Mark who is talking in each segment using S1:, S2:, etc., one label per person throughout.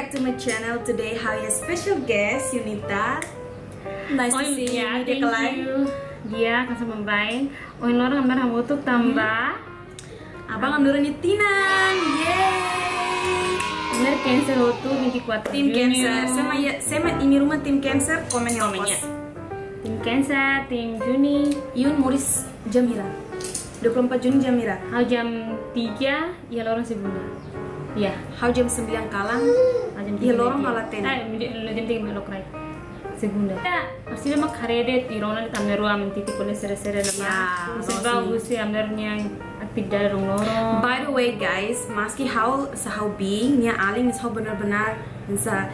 S1: back to my channel. Today, how your special guest, Yunita. Nice
S2: Oh
S1: to see you,
S2: iya, thank
S1: Kelai.
S2: you. Dia akan sama baik. Oh ini orang gambar kamu tuh tambah.
S1: Abang ambil ni Tinang. Yeay!
S2: Bener cancer tuh binti kuat
S1: Tim Cancer. Sama ya, sama ini rumah tim Cancer. Komen ya,
S2: Komennya. Tim cancer, tim Juni.
S1: Yun Moris Jamira. 24 Juni Jamira.
S2: Hau jam 3 ya lorong sebunda. Iya.
S1: How jam 9 kalang. Iya,
S2: tiga
S1: lorong
S2: lagi.
S1: kalaten.
S2: Jam- jam 3 melok rai. Segunda. Pasti mak karede tirona di titi sere-sere
S1: Ya,
S2: amernya.
S1: By the way, guys, maski how sa how being nya aling is how benar-benar sa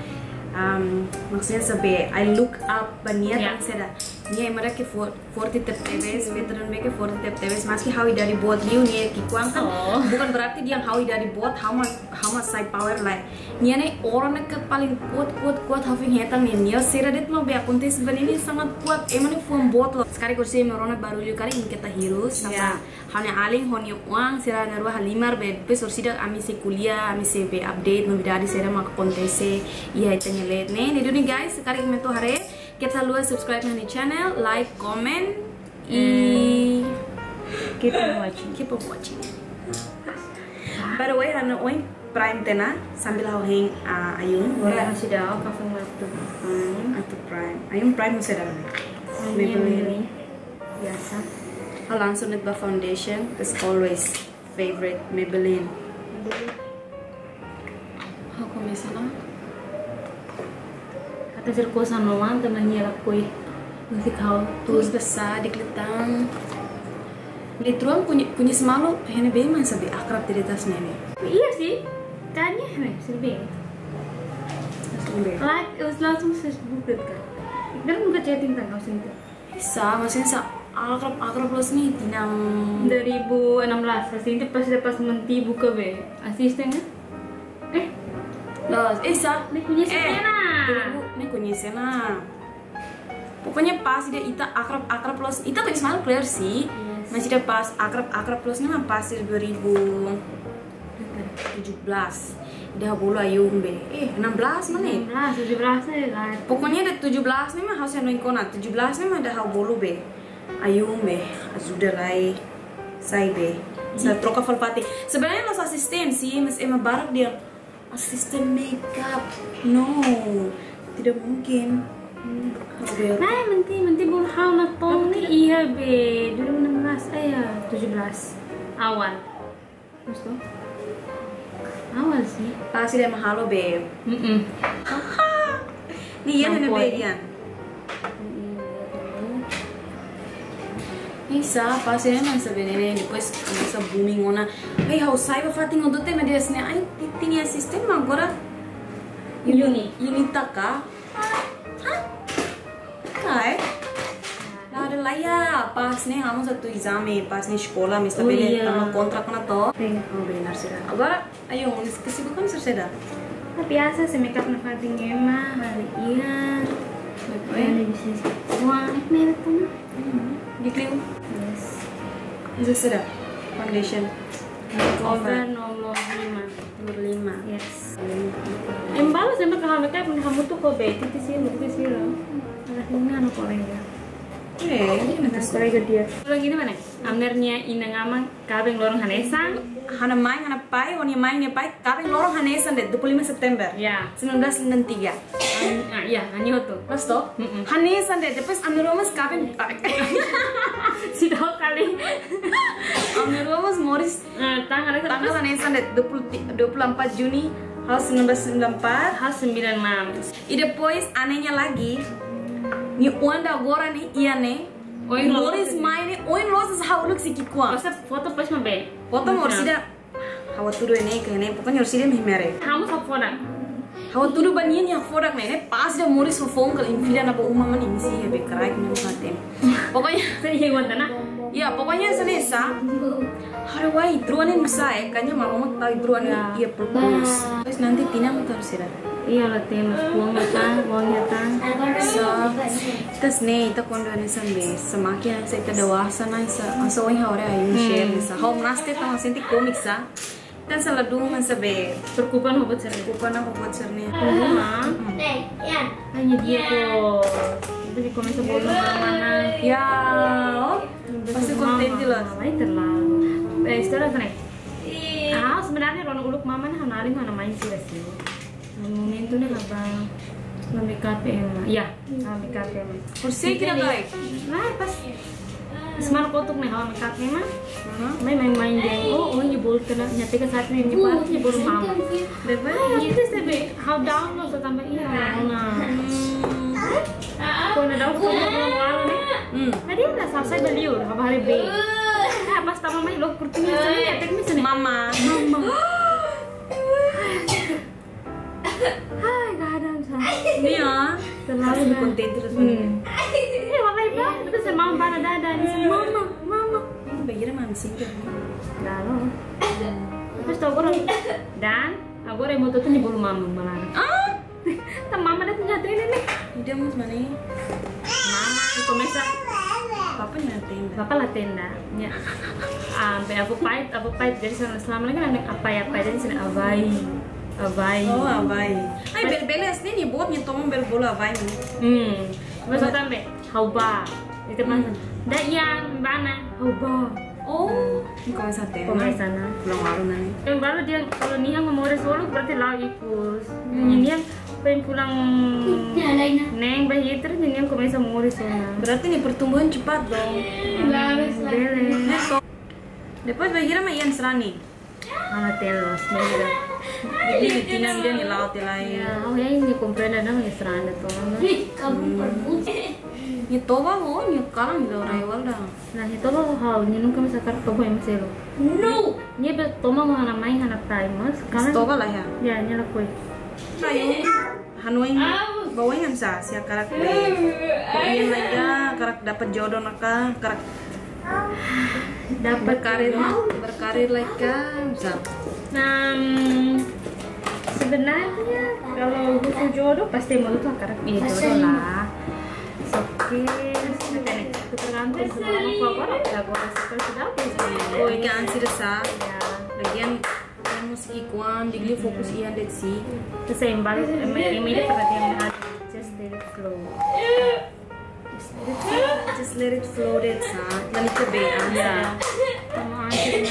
S1: um, maksudnya sabe I look up bania
S2: Yeah.
S1: yeah. seda nya emara ke for 40 tep tebes veteran be ke 40 tep tebes maski how dari buat liu nya ki kuang kan
S2: Oh.
S1: bukan berarti dia how dari buat how much side power lah nya ne orang ke paling kuat kuat kuat having hetang nya nya sera det mau be akunte sebenarnya ini sangat kuat. Emang form buat lo sekali kursi merona baru liu kali ini kita hirus
S2: Yeah.
S1: hanya aling honi uang sira narwa halimar be pe sorsida ami se kuliah ami se be update novidades sira mak kontese iya itanya let ne ne duni guys. Sekarang kami tuh hare kita luar subscribe na ni channel like comment i
S2: Keep on watching.
S1: keep on watching. By the way hana oin prime tena sambil hau heng uh, ayun
S2: Orang
S1: ora
S2: masih dah kafeng laptop. Hmm.
S1: atau prime ayun prime masih ada Maybelline
S2: biasa.
S1: Hau langsung net ba foundation is always favorite Maybelline Ako may sana
S2: Kata sir ko sa mama teman niya lakoy. Nanti kau
S1: Terus basa diklitang Litruan punya punya semalu hene be man sabi akrab di tas nene.
S2: Iya sih. Tanya nih, survei.
S1: Ya.
S2: Like, eh, langsung Facebook dekat. Kan buka chatting kan kau sendiri,
S1: Bisa, maksudnya sa akrab akrab plus nih di
S2: 2016 asli itu pas pas menti buka be. Asisten kan? Eh?
S1: Los, eh sa
S2: nih punya
S1: eh, sena. nih sena. Pokoknya pas dia ita akrab akrab plus ita pakai semalam clear sih. Masih dia pas akrab akrab plusnya mah pas ribu. 17 dahulu ayumbe eh 16 mana
S2: 16 17 nih kan.
S1: Pokoknya ada 17 nih mah harus yang kona. 17 nih mah dah bolu be ayumbe azudarai sai be saya troka falpati sebenarnya lo asisten sih mas emang barak dia asisten makeup. No tidak mungkin.
S2: Nah, menti menti burhau na tong ni. iya be. Dulu 16 ay 17. Awal. Gusto? Awal sih.
S1: Pasti dia mahalo be
S2: Mm -mm.
S1: Nih iya nene
S2: Nampoy.
S1: be yan Isa, pasti naman sa benene, depois começa booming ona. Ay, how saiba fating o dote, mas dias ne, ay, tinha sistema agora.
S2: Uni.
S1: Unita ka? Hah? Kai? Ya, pas ne, hamo satu exame, pas ne escola, mas
S2: Oh, iya.
S1: tamo kontra ko na to.
S2: Sim.
S1: Oh, benar sila. Agora, ayun, kesibukan sir seda.
S2: Nah, biasa sih makeup na fating emma hari iya.
S1: Oy.
S2: Ano bisa sih? Wah, meron to na.
S1: Gikliw.
S2: Yes.
S1: Isa seda. Foundation.
S2: Cover nomor 5.
S1: Nomor lima.
S2: Yes. Yang balas emang kalau makeup kamu tuh kok beti di sini, di sini loh. Alah ini ano kolega.
S1: Eh, ini
S2: Nah, kolega dia. Ulang gini mana? Amernya ina ngamang kabeng lorong hanesang.
S1: Hana mai, hana pai, oni mai, ne pai, kabeng lorong hanesan de 25 September.
S2: Ya.
S1: 1993.
S2: An- Ah, ya, anyo to.
S1: Lesto?
S2: Mm-mm.
S1: Hanesan de, depois amiromas kabeng...
S2: Si tahu kali.
S1: amiromas Morris
S2: Nah, tanggal itu
S1: Tanggal Hanesan de 20 24 Juni hal 1994.
S2: hal 96.
S1: E depois, anehnya lagi, ni Wanda agora ni iya ne,
S2: Oin
S1: Morris
S2: Rosas,
S1: mai ne, oin rosas hauluk si kikuan.
S2: Masa foto pas mau be.
S1: Foto morsida, hawa tudo ne, kene, pokoknya morsida mihmere.
S2: Kamu sok foto.
S1: Hawa tudo banien yang fodak ne, ne, pas dia Morris fofong kalau infilha na ba uma man imsi ya be karai kene matem. Pokoknya,
S2: Saya hewan tanah.
S1: ya pokoknya senesa. Hari wai, druanin bisa ya, kayaknya mama tahu druanin
S2: Ya.
S1: iya propose. Terus nanti Tina mau taruh sirah.
S2: Iya lah temas buang tang, buang tang.
S1: So, tas ne ita quando ne sambe, semakin sa ita dewasa na sa asa oi haure ai share sa. Home naste ta senti comic sa. Dan seladungan sabe.
S2: Perkupan mau buat sering.
S1: Kupa na buat sernya.
S2: Rumah.
S3: Nih, Yan.
S2: Hanya dia tuh. Itu di komen sebelum mana.
S1: Ya, oh, pasti konten jelas.
S2: Mama terlalu. Eh, istilah nih. Ah, sebenarnya Rono uluk mama nih hanalin mana main sih sih. Ngomongin tuh nih abang. Ngambil emang. Iya, ngambil emang.
S1: Kursi kira baik.
S2: Nah, pas Smart kotuk nih kalau make up mah. May main-main dia. Oh, oh nyebol kena nyati ke saat ini nyebol nyebol mama. Bebe, itu sebe how down lo so tambah iya nah. Kau na daw ko pulang wala nih.
S1: Hmm.
S2: Tadi na selesai beliau udah hari B. Nah, pas tama may lo kurtinya sini ya teknis nih.
S1: Mama.
S2: Mama. Hai, gak ada sa.
S1: Ini ya.
S2: Terlalu
S1: Pasti
S2: dah.
S1: konten terus.
S2: Hmm. Eh, wallahi ba, itu sa mama bana dada di sini. Mama, mama.
S1: Ini bayar mansing kan.
S2: Lalu. Terus tau gue dan aku remote tuh nyebul mama malah.
S1: Ah,
S2: Tam mama datang jatuh ini
S1: dia mau mana?
S2: Mama itu mesa.
S1: Papa nyatain. dah.
S2: Bapak lah tenda. Ya. Sampai aku pahit, aku pahit jadi selama ini kan apa ya apa jadi sini abai, abai.
S1: Oh, abai. Ay, berbelas nih nih buat nyetomong berbola abai nih.
S2: Hmm. Masuk sampai hauba. Itu mana? Dah yang mana? Hauba.
S1: Oh, ini kau sate.
S2: Kau sana.
S1: Pulang waru nani.
S2: Yang baru dia kalau Nia mau Solo berarti lau ikut. Ini yang pengen pulang. Neng bayi terus ini yang komesa mau sana.
S1: Berarti nih pertumbuhan cepat dong.
S3: Lah.
S2: Bele.
S1: Nih kok. Depois vai gira ian serani.
S2: Ana telos mira.
S1: Jadi tinang dia nih laut lain.
S2: Ya, oh ya
S3: kamu perbut.
S1: Toba ho, kalang awal dah.
S2: Nah, ni sacar todo em selo.
S3: No.
S2: Ni be toma mo na mai hana primas. Kana
S1: Toba lah ya.
S2: ya ni
S1: sa siya karak lagi karak dapat jodoh naka, karak
S2: Dapat
S1: berkarir berkarir lagi kan, sa.
S2: Nah, sebenarnya kalau butuh jodoh pasti mau tuh karena iya jodoh lah. Oke, itu tergantung sama ya gue sudah.
S1: Oh, ini ansir sa.
S2: Ya,
S1: Lagian yang musik kuan, digli fokus iyan det si.
S2: seimbang. Ini ini just let it flow.
S1: Just let it flow. Lali ka be
S2: Ya.
S1: Sa ansir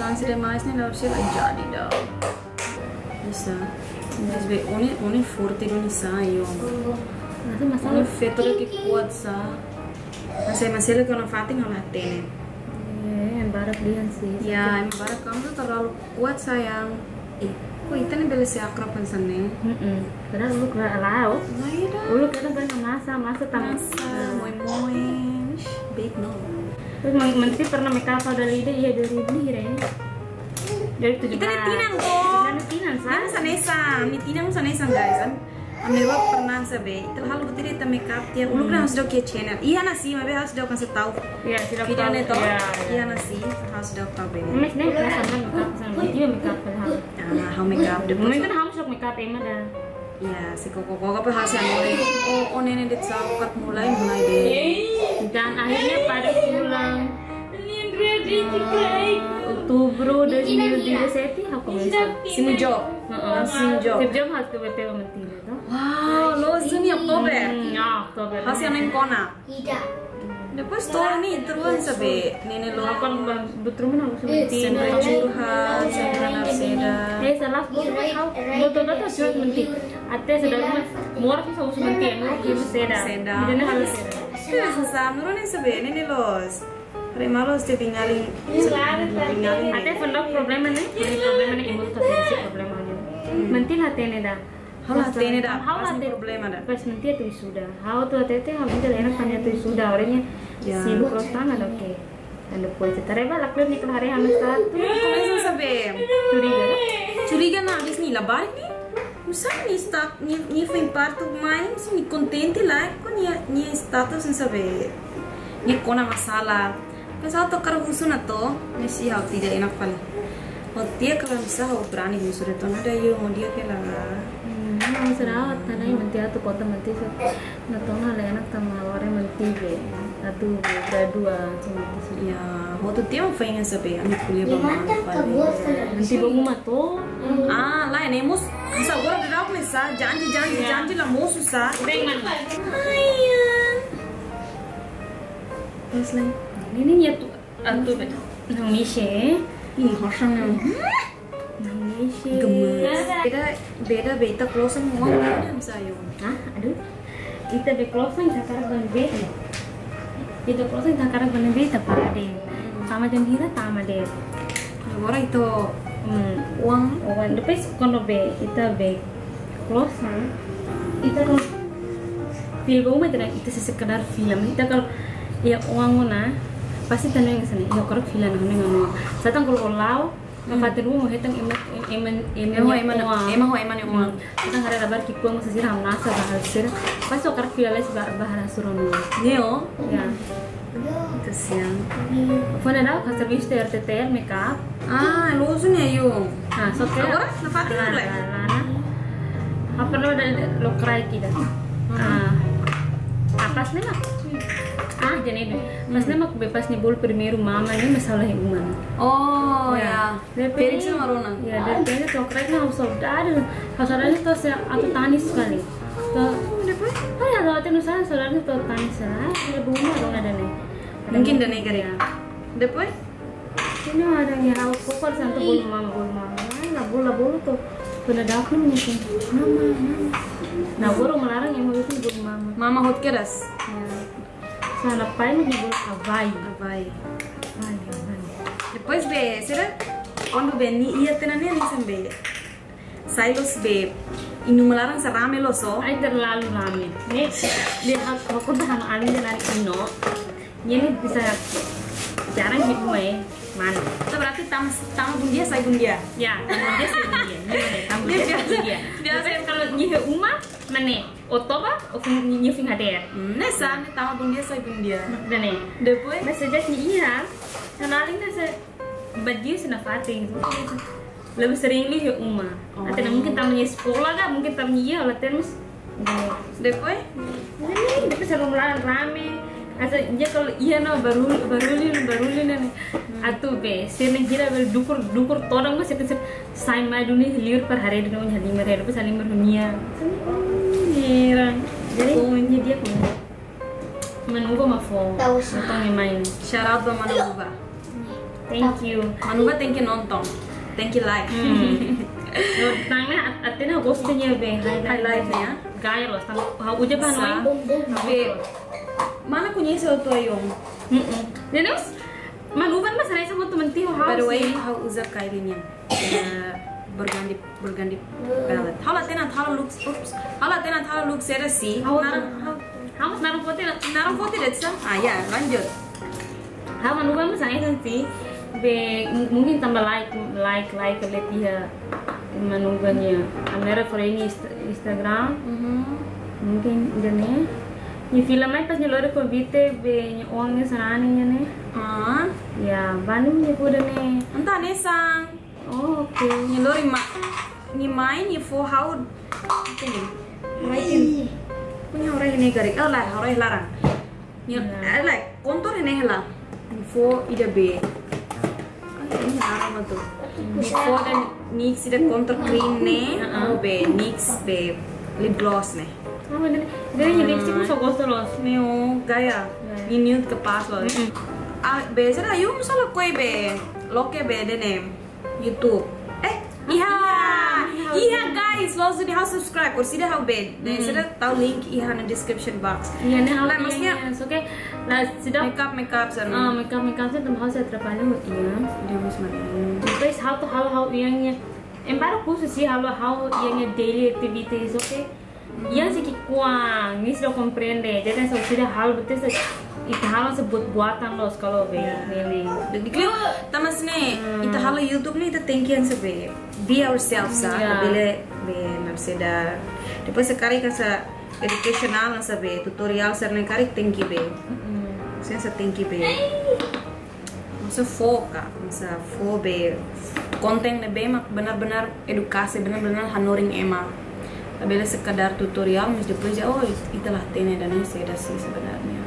S1: mais nih lalu sih jadi dah. Bisa. Mas be, oni oni forte do ni sa yo.
S2: Nanti masalah.
S1: feto que kuat sa. Masih masih lagi orang fatih ngalah tene.
S2: Eh, barat dia sih.
S1: Ya, emang barat kamu tuh terlalu kuat sayang. Ih, kok itu nih beli si akrab sana?
S2: Mm-mm. Padahal lu kena laut.
S1: Nah, iya dah.
S2: Dulu kadang kan masa masa tamu.
S1: Masa, moy moy, big no.
S2: Terus men- menteri pernah make up dari ide iya dari beli ya. Dari tujuh
S1: Kita tinang kok.
S2: Kita tinang
S1: Kan
S2: sa.
S1: sanesa, mi tinang sanesa guys kan. Ambil waktu pernah sabe. Itu hal betul itu make up dia. Ulu kan harus dok channel. Iya nasi, mabe harus dok kasih tahu.
S2: Iya tidak
S1: Video
S2: tahu.
S1: neto.
S2: Iya.
S1: Iya nasi, harus dok tahu be.
S2: Mes nih kelas sama make up sama dia make up kan.
S1: Ah, how make up the
S2: Mungkin kan harus make up emang dah.
S1: Ya, si koko koko apa hasil mulai. Oh, oh nenek dit sakat mulai mulai deh.
S2: Dan akhirnya pada bulan Oktober 2017 aku bisa.
S1: Si Mujo.
S2: Heeh.
S1: Si Mujo.
S2: Tiap jam harus ke BP menteri tuh.
S1: Wow, lo sini Oktober.
S2: Hmm, ya, Oktober.
S1: Hasil neng kona.
S3: Tidak.
S1: Depois tuh nih terus sabe nenek lo
S2: Kan betul mana aku sementin.
S1: sempre curhat, sempre narseda.
S2: Eh salah betul betul betul surat menti. Ate sudah rumah muar sih sama menti mau kirim seda.
S1: Seda.
S2: Jadi harus seda.
S1: Terus susah, nurun nih sabe nenek los. Remalos te tinggalin, tinggalin.
S2: Ate pernah problema nih, ini problema nih ibu tuh sih problema nih. Menti lah tene dah.
S1: Halo tene dah,
S2: Hau lah
S1: pasti
S2: tene
S1: problema dah.
S2: Pas menti itu sudah. Hau tuh tete hau itu enak kan itu sudah orangnya
S1: Ya.
S2: sibuk terus tangan oke. Dan depois kita reba lah klub nih hari hamil satu.
S1: Começa a saber.
S2: Curiga.
S1: Curiga na bis ni labar ni. Não sabe ni está ni foi parto mais ni contente lá com ni ni status sem saber. Ni kona masala. Pessoal tocar uso na to, ni si hau tidak enak pala. O dia kalau bisa hau berani ni sudah to nada yo dia que lá.
S2: kamu serawat karena yang menti atau kota menti so ngatong hal enak sama orang menti be atau be gradua cuma itu sih
S1: Ya, waktu dia mau pengen sabe, ambil kuliah
S3: Di
S1: bang.
S2: nanti bangun mato
S1: Ah, lah ini mus, bisa gua udah dapat mesa, janji janji
S2: Ya.
S1: janji lah mau susah.
S2: Beng mana?
S1: Ayan. Terus lagi,
S2: Ini ya tuh atau be nang mishe
S1: horsang yang
S2: nang mishe
S1: gemes. Beda beda beta closing uang kan bisa yuk.
S2: Hah? Aduh. Ita be closing takar ban be. Ita closing takar ban be ta pade. Sama jam hira tama de.
S1: Agora itu
S2: Hmm.
S1: uang.
S2: Owan depois quando be ita be closing ita kalau film uma tidak ita sekedar film. Ita kalau ya uang na pasti tanah yang sana ya kalau film yang ngono satang kalau Mafatir mo hetang eman eman
S1: Emang eman emang ho eman yang uang.
S2: Kita hari dapat kikuang masih siram nasa bahas sir. Pas okar fiales bahara suron.
S1: Neo,
S2: Ya.
S1: itu siang.
S2: Fue na ka service de RTTR makeup.
S1: Ah, lusu nih yuk.
S2: Ah, so kaya.
S1: Agora, mo lang.
S2: Lana. Apa lo lo cry kita. Ah. Apas na Ah, jadi ini. Mas na makbebas ni bol primeiro mama ni masalah human.
S1: Oh ya,
S2: Depende-
S1: Felix sama Rona.
S2: Ya, depende to cry na harus saudade. Saudade to se atau tanis sekali. To
S1: Depois?
S2: Oh ya, kalau tenu sana saudade to tanis lah. Ada bunga dong ada nih. Ada
S1: Mungkin dan negara ya. Depois?
S2: Ini ada yang harus pokok santu bulu mama bulu mama. Nah, bulu bulu tuh pernah dapur mungkin. Mama, mama. Nah, guru melarang yang mau itu bulu mama.
S1: Mama hot keras.
S2: Ya. Sana paling mau bulu Hawaii.
S1: Vai.
S2: Hawaii, Hawaii.
S1: Depois be, será? Quando be ni ia tenania ni sambe. Silos be. Inu melarang sa rame lo so.
S2: Ay terlalu rame. Aku tuh sama Alin dan Ari Ino. Ini bisa jarang gitu Mana?
S1: Itu berarti tam tam bun dia sai bun dia.
S2: Ya, tamu dia sih dia. Gimana? Tamu
S1: Dia
S2: dia
S1: biasa-
S2: sih dia.
S1: biasa-
S2: Biasa kalau nyihe uma, mana? Otoba, o nyihe fing hader.
S1: Hmm, nessa, ni tam bun dia sai bun dia.
S2: Dan nih,
S1: Depois?
S2: mas sejak ni iya, karena Alin nasa baju sih nafati gitu. Lebih sering lihat uma.
S1: Oh.
S2: Atau mungkin tamunya sekolah kan, mungkin tamunya iya, lah terus.
S1: Depois?
S2: Ini tapi selalu melarang rame. Asa dia kalau iya no baru barulin barulin nih. Atuh be, sini kira ber dukur dukur torang mas itu sai mai dunia liur per hari dunia punya lima hari lepas lima dunia. Heran. Jadi ini dia pun menunggu ma phone.
S3: Tahu sih.
S2: Nonton main.
S1: Shout out to Manuba.
S2: Thank you.
S1: Manuba thank you nonton. Thank you like.
S2: No, tangna atina gostnya be
S1: Highlight-nya.
S2: Gaya loh, sama ha uja ba
S1: Sa-
S2: noi.
S1: Be, mana conhece o Toyong?
S2: Mm-mm. Dan terus manuver mas saya sama temen Tio
S1: By the
S2: house.
S1: way, how usa Kylie niya? Uh, burgundy, burgundy palette. Hala tena thala looks, oops. Hala tena thala looks era si.
S2: How- naruh putih lah.
S1: narang poti detsa? Ah ya, lanjut.
S2: Ha manuver mas saya kan sih. Be mungkin tambah like like like lihat dia manuvernya. Amera for ini Insta- Instagram mungkin dene. Ni film ay pas ni lore ko bite be ni uangnya sananinya nih.
S1: Ah,
S2: Ya, Bandung ni po dene.
S1: anta nesang.
S2: Oh, oke.
S1: Ni lori ma, ni main ni for how? Ini, main. Punya orang ini garik. Oh lah, orang larang. Ni, eh lah, kontor ini lah. Ni for ida be. Ah, ini larang tuh. Ni for dan nix ida kontor cream ne, oh be nix be lip gloss ne.
S2: Ah. Dene ni lipstick mo sa gosto los.
S1: Neo gaya, ni nude ke pas loh. Ah, be yo no solo koi be, lo que be de ne YouTube. Eh, iya, iya guys, lo sudah harus subscribe, or sudah how be. Sudah tahu link iya na description box.
S2: Iya nih,
S1: Lah, maksudnya
S2: oke. Lah, sudah
S1: makeup makeup
S2: Ah,
S1: sarung.
S2: makeup makeup saya tambah saya trabalho iya.
S1: Dia harus mana?
S2: Depois how to how how iangnya. Embara khusus sih how how iangnya daily activities, oke? Yang sih kuang, ini sudah comprende. Jadi saya sudah hal betul sih. Itu hal sebut buatan los kalau be ini.
S1: Di klip tamas ne, ita halo YouTube ne ita thank you sabe. Be ourselves sa,
S2: Yeah.
S1: bile be narseda. Depois sekali kasa educational na sabe, tutorial sa ne kari thank you be. Saya sa thank you be. Masa foka, masa fo be. Konten ne be mak benar-benar edukasi, benar-benar hanoring ema. Abela sekadar tutorial, depois ya oh itulah tene dan ini saya sih sebenarnya.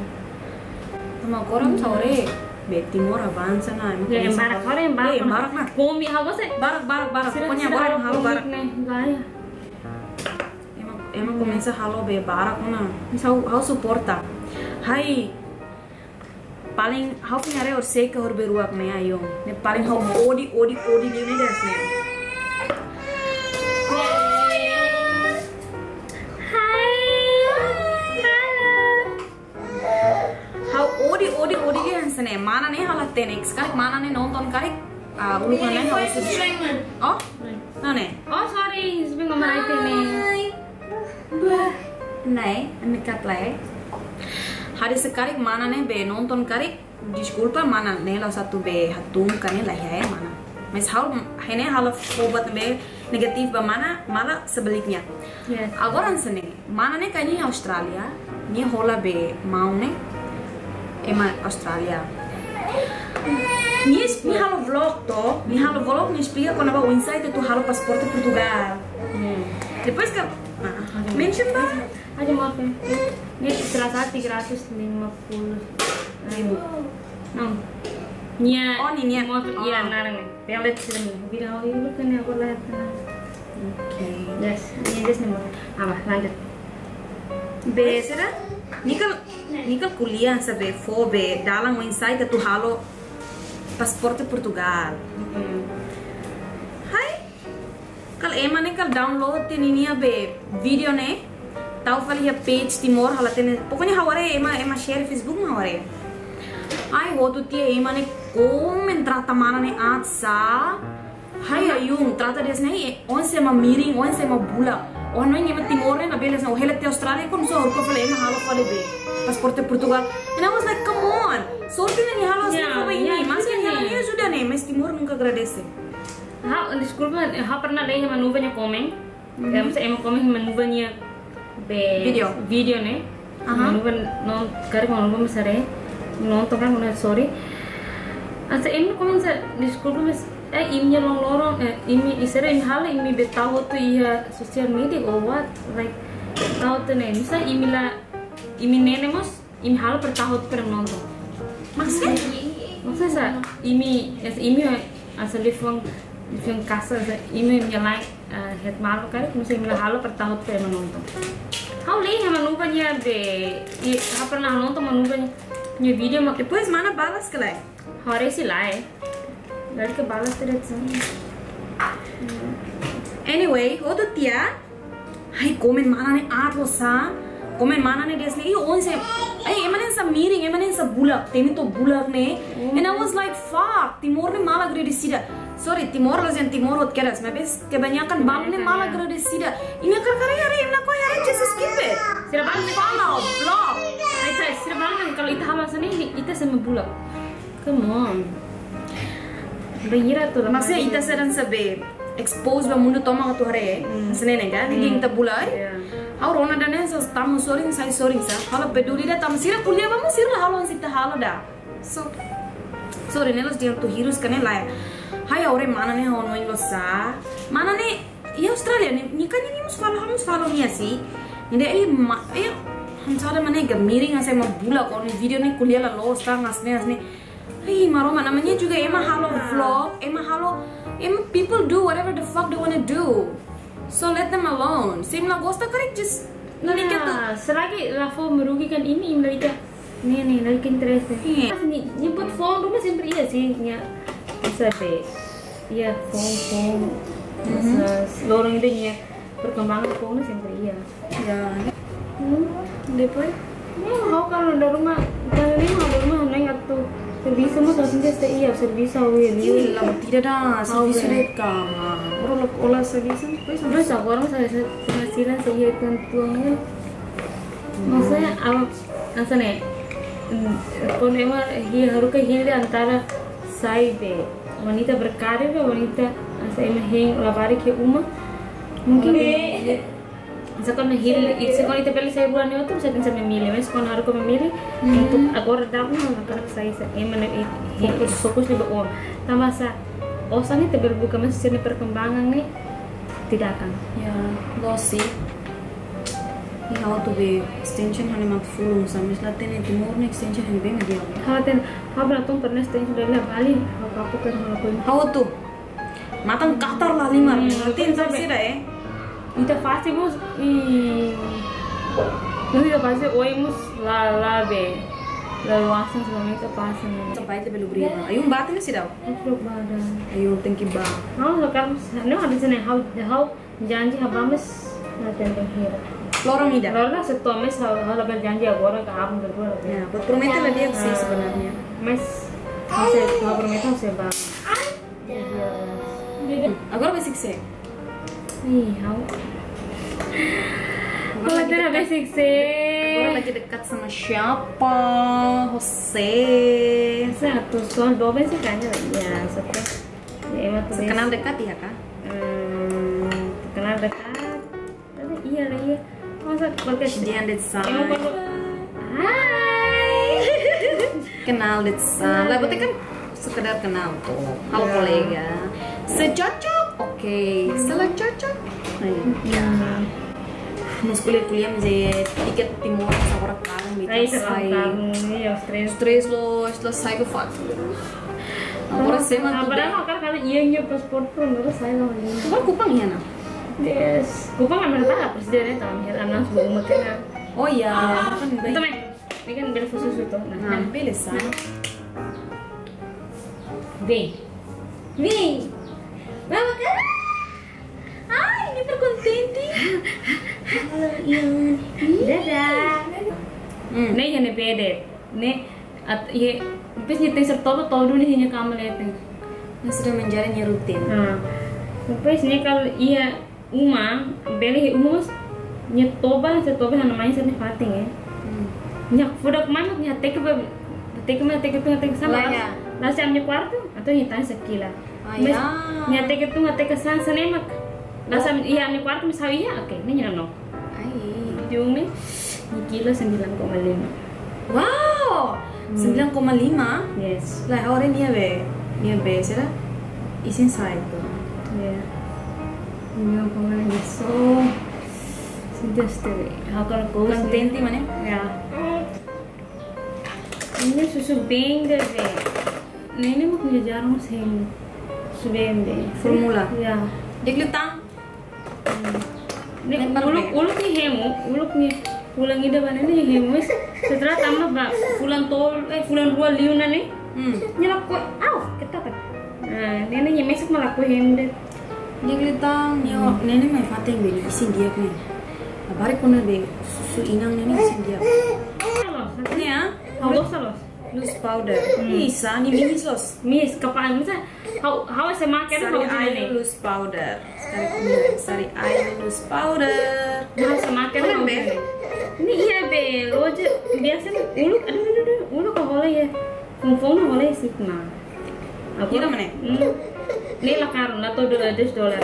S1: Sama orang sore, be timur avanza na. emang
S2: Ya, yang barak,
S1: halo.
S2: orang yang barak.
S1: Yang barak na.
S2: Bumi, hal sih?
S1: Barak, barak, barak. Pokoknya orang halo barak.
S2: gaya.
S1: Emang emang começa halo be barak na. Misal hau suporta. Hai. Paling hau punya re or sei ke hor beruak ne ayo. Ne paling hau odi odi odi dia ne das hansane. Mana ne tenex kali mana ne nonton. Ah, ulu kan ne hau sudah. Oh, na ne.
S2: Oh, sorry, sabi nga maray nih.
S1: Nej, mikat lai. Hari sekali mana nih be nonton kari desculpa mana nih lah satu be hatung kan lah ya mana. Mas hal hene hal obat be negatif ba mana malah sebaliknya.
S2: Yes.
S1: Agora sene mana nih kayaknya Australia, ni hola be mau nih ema Australia. Ni ni halo vlog to, ni halo vlog ni explica quando o insight tu halo pasaporte Portugal. Depois que ah, mention ba?
S2: Aja maaf ya. Ini terasa 350 ribu. Nah. Nya.
S1: Oh, ini nya.
S2: Maaf,
S1: Oh.
S2: iya, narang nih. Pelet sini. Bilang oh itu kan aku lihat.
S1: Oke.
S2: Yes, ini des nih. Apa? Lanjut.
S1: Be, será? Nikal, nikal kuliah sabe, fo be, dalang o insight tu halo pasaporte Portugal. Hai. Kal ema ne kal download te ninia be video ne. Tau fali ya page Timor hala tene. Pokoknya haware ema ema share Facebook ma haware. Ai ho tu tia ema ne komen trata mana ne atsa. Hai ayung trata des ne onse ma meeting onse ma bula. Oh no ngema Timor na bele sa ohela te Australia kon so ko fale ema halo fale be. Pasaporte Portugal. And I was like, come on. Sorte ne halo
S2: Ya,
S1: yeah,
S2: ya,
S1: ini. Mas
S2: gitu
S1: yang
S2: nih.
S1: halo sudah nih, mas Timor nunca agradece.
S2: Ha, desculpa, ha pernah lihat yang manuvernya komen. Ya, masa emang komen manuvernya be
S1: Video.
S2: video nih.
S1: Aha.
S2: Manuver non kari manuver masare. Nonton kan mana sorry. Asa emang komen sa desculpa mas eh imnya long lorong eh imi isere im hal imi be tahu tuh iya sosial media or what like tahu tuh nih misa imi la imi nene mas imi hal per tahu tuh pernah nonton.
S1: Maksudnya?
S2: Maksudnya sa imi as imi asa lifong lifong kasa sa imi nyalai uh, het malu kali mesti imi halo per tahun pe menonton. How leh manuva nya be ha pernah nonton manuva nya nya video mak
S1: Depois mana balas
S2: Dari ke balas tidak sana.
S1: Anyway, outro dia, ai komen mana ne atlo sa, komen mana ne desne, iyo onse, ai emanen sa meeting, emanen sa bulak, temi to bulak ne, and I was like, fuck, Timor ne mal agradecida. Sorry, Timor las en Timor hot keras, mas kebanyakan bang ne mal agradecida. Ini kar kar yare, imna ko yare just skip it.
S2: Sira bang ne
S1: Follow, block.
S2: Ay sa sira bang kalau ita hama sana ita sama bulak. Come on. Bayira tuh lah.
S1: Maksudnya ita sedang sabe, expose ba mundo toma ka tu hare, senene kan, hindi kita bulay.
S2: Yeah.
S1: Aur ona dane sa tamu soring sai soring sa. Hala peduli da tamu sira kuliah ba mo sira halo sita halo da. So sorry nelos dia tu hirus kane la. Hai aure mana ne hono ilo sa. Mana ne e Australia ne ni kan ni mus falo hamus falo ni asi. Inde e ma e हम सारे मने gamiring ase ma bula ko ni video ne kuliah la lo sta ngasne asne. Hey, maroma namanya juga emang halo vlog, emang halo, emang people do whatever the fuck they wanna do. So let them alone. Sim la gosta correct just nalika tu.
S2: Nah, selagi Rafa merugikan ini mereka nih nih lagi interest
S1: Iya.
S2: nih nyebut phone rumah sempre iya sih ya bisa deh iya phone phone masa lorong itu ya perkembangan phone sempre iya
S1: Ya.
S2: hmm.
S1: Depois
S2: ya kau kalau ada rumah kalau ini ada rumah neng atau servisa mah kalau tidak iya servisa wil
S1: Ih, lah tidak dah serviço
S2: bem.
S1: de cama. Ora ola serviço depois
S2: terus aku orang saya saya penghasilan saya tentunya maksudnya apa maksudnya kon emang hi harus ke hilde antara saya be wanita berkarir be wanita saya emang heng labari ke uma? Mungkin sekarang hil sekarang itu pilih saya bulan itu saya bisa memilih sekarang harus aku memilih untuk agora dapat anak saya saya emang fokus fokus di bawah tambah sa osang itu berbuka masih perkembangan nih tidak akan
S1: Ya. Ini hawa tuh be extension hanya mat full sampai selatan yang timur nih extension hanya be dia.
S2: Hawatin, hawa beratong pernah stay sudah lah Bali. Hawa kapu kan hawa kuin.
S1: Hawa tuh matang katar lah lima.
S2: Hmm,
S1: Berarti
S2: betul,
S1: yang
S2: Nanti udah pasti oi mus la la be. Leluasan selama itu pasti nih.
S1: Sampai itu belum beri. Ayun batin sih dah.
S2: Aku badan.
S1: Ayun tengki ba.
S2: How sekarang, no habis ini how how janji habames natin hira.
S1: Lorong ida.
S2: Kalau nggak setua mes how how lebar janji agora ke abang berdua.
S1: Ya, prometer lah dia sih sebenarnya.
S2: Mes hasil how prometo hasil bang.
S1: Agora basic sih.
S2: Ih how. Kalau tidak basic
S1: Agora
S2: sih.
S1: lagi dekat sama siapa? Jose.
S2: Satu soal dua sih kayaknya ya satu. Ya emang tuh.
S1: Kenal dekat ya kak?
S2: Hmm, kenal dekat. Tapi iya lah iya. Masa podcast
S1: Dia ada
S2: perlu. Hai.
S1: kenal desain lah berarti kan sekedar kenal tuh halo
S2: Ya.
S1: kolega secocok oke salah cocok kuliah menjadi tiket timur sama orang gitu
S2: Ay,
S1: selesai
S2: sarang iya, stress.
S1: stress lo selesai ke fat Agora sema tuh
S2: padahal kan kali iya iya paspor pun terus saya mau ini.
S1: Cuma kupang iya nah
S2: Yes. Kupang kan mana presidennya tahu ya anak sebelum makanya.
S1: oh iya kan
S2: Itu
S1: baik
S2: meh. Ini kan bel khusus itu. Nah,
S1: pilih san
S2: V. V. Mama kan? Ah. Halo, Ian. Dadah.
S1: hmm.
S2: Nih yang beda. Nih at ye Pas nyeting serta tau dulu nih hanya kamu lihat
S1: Nah, sudah menjalani rutin
S2: Nah, Depois, né, kalau ia uma, beli uma, nyetoba, setoba na namanya sini fating ya.
S1: hmm.
S2: Nyak fudak mana nyak tek be tek me tek itu tek sama.
S1: Lah, ya.
S2: Lah siam nyak kwarto atau nyak tan sekila.
S1: Ah,
S2: Mas
S1: ya.
S2: nyak tek itu nyak tek kesan senemak. Siam iya nyak kwarto misal iya oke, ini nyak no.
S1: Ai.
S2: Video nih kilo 9,5.
S1: wow 9,5
S2: Yes.
S1: lah orang dia be dia be será isin saya itu
S2: Ya. Ini apa so sudah steady. Hakal ko
S1: contente mana
S2: Ya. Ini susu bengga deh. Ini mau punya jarang sih. Susu bengga.
S1: Formula?
S2: Ya.
S1: dia kelihatan
S2: Ini uluk
S1: bengga.
S2: uluk nih hemu, uluk nih pulang ida mana nih hemu. Setelah tambah bak pulang tol eh pulang dua liunan nih.
S1: hmm.
S2: Nyelak kue, aw kita tak. Nah, ini nih mesek malah kue hemu deh.
S1: dia kelihatan ya nenek main fateng be isin dia nih Abari pun be susu inang nenek isin dia ini ya
S2: salos salos.
S1: loose powder bisa nih minis los
S2: Mis, kapan misalnya, how how
S1: sari
S2: how nih.
S1: loose powder sari kunyit sari air loose powder
S2: saya makan
S1: Boleh,
S2: how
S1: Be?
S2: jadi. Ini iya be, lo aja biasa uluk, aduh aduh aduh, uluk kau boleh ya, kumpul nih boleh sih nah. Aku
S1: Kira mana?
S2: Hmm. Ini lah karun lah tuh dua ratus dolar.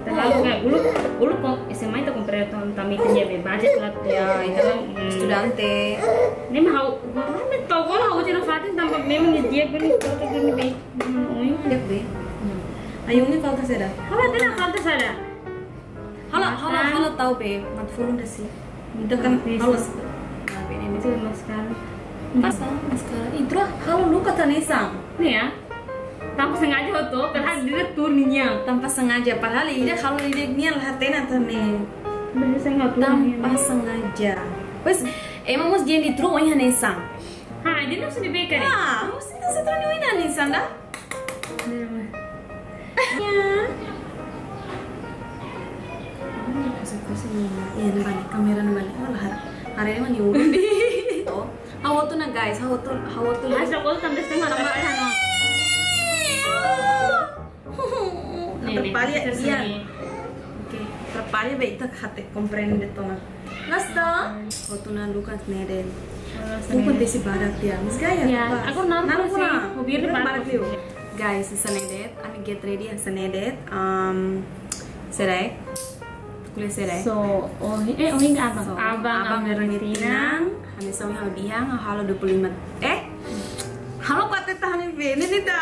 S2: Terlalu kan, uluk uluk kok SMA itu kompre tahun kami punya be budget lah tuh.
S1: ya itu
S2: Hmm.
S1: studente
S2: Ini mah mana tau kau lah jadi fatin tanpa memang dia gini kau tuh gini be. Hmm.
S1: dia be ayungnya falta seda
S2: Apa tidak pantas ada?
S1: halo halo halo tahu be. Mat fulun dah sih. Itu kan nah be ini
S2: Itu mas sekarang.
S1: pasang sekarang itu lah halo lu kata nesang.
S2: Nih ya, tanpa sengaja tuh, padahal dia turninya.
S1: tanpa sengaja. Padahal ini kalau ini nian lah tena nih.
S2: Tuh.
S1: tanpa sengaja. Wes, emang mus dia di true nya nesang?
S2: Hah, dia sudah beka nih.
S1: ah mus itu setranya ini nesang dah ya Iya, kamera. Wala har. Hari ini mah nyuruh di. Oh, hawa tuh na guys, hawa tuh, hawa tuh.
S2: Aku tuh setengah nama
S1: ya, iya. Oke, terpali baik tak hati comprende to na. Nasta. Hawa tuh na lukas neden. Bukan desi badak dia. Mas gaya.
S2: Ya,
S1: Bas.
S2: aku Naruh sih.
S1: na.
S2: Hobi
S1: Guys, senedet. Ami get ready senedet. Um, serai. Kuliah serai.
S2: So, oh, eh, oh ini abang.
S1: So,
S2: abang,
S1: abang
S2: abang
S1: dari
S2: Tina.
S1: Tinang, kami sama hal bihang, halo 25. Eh? Halo Teta Hani Bene nih dah.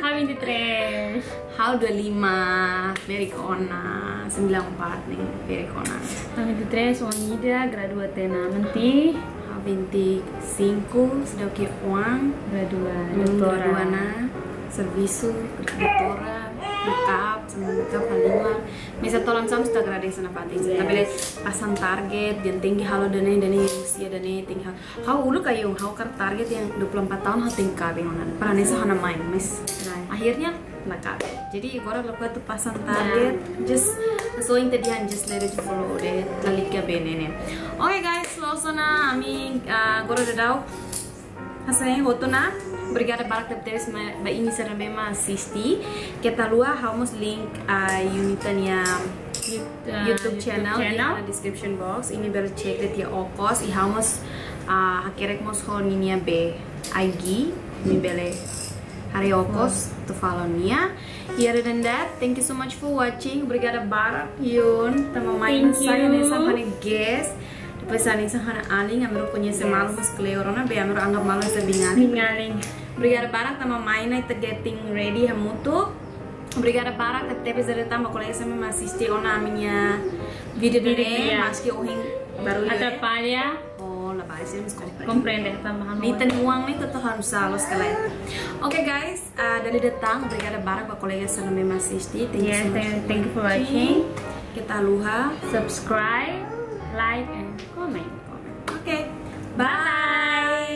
S2: Kami Halo 23
S1: Hal 25 Pericona 94 nih Pericona
S2: Halo 23 Wanida Gradua Tena Menti
S1: Hal 25 Sudah ke uang.
S2: Gradua
S1: Doutora
S2: Doutora
S1: na Serviço Doutora Makeup Sama makeup halima Misa tolong sama sudah gradasi na pati Tapi pasang target Yang tinggi halo dane Dane usia dane tinggi halo. Hau ulu kayo Hau kan target yang 24 tahun Hau tinggi kabing onan Paranesa hana main Mis Akhirnya nakal. Jadi agora lakukan tuh pasang target just so intinya just let it follow deh lalika bene ne oke guys loso na ami agora udah tahu. Hasilnya foto na. Obrigada para que teres ba iniciar mesmo assisti. Que vamos link a unitanya
S2: uh,
S1: YouTube channel di description box. Ini baru check det ya okos i vamos a hakerek mos ho ninia be IG mi bele hari okos to follow Nia. Other than that, thank you so much for watching. Obrigada Barak yun. Tama main saya
S2: you.
S1: nessa pane guest. Depois sa nessa hana aling, amero conhece malu mas kleorona, be anggap malu sa bingali.
S2: Ningaling
S1: Obrigada Barak tama main ita getting ready hamuto. Obrigada Barak at tepes dari tama kolega sa mga assiste ona minha video
S2: Video
S1: dele,
S2: dia.
S1: mas que ohing baru
S2: Ada palha
S1: la base mas compre.
S2: Compreende tambahan
S1: Nita ni uang nih tetap harus salos kalian. Oke guys, uh, dari datang obrigada Barak pak kolega sa mga assiste. Thank you
S2: Yes,
S1: so much.
S2: thank, thank you for watching
S1: Kita luha.
S2: Subscribe Like and comment
S1: Oke, bye.